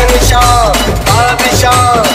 शहनशाह बादशाह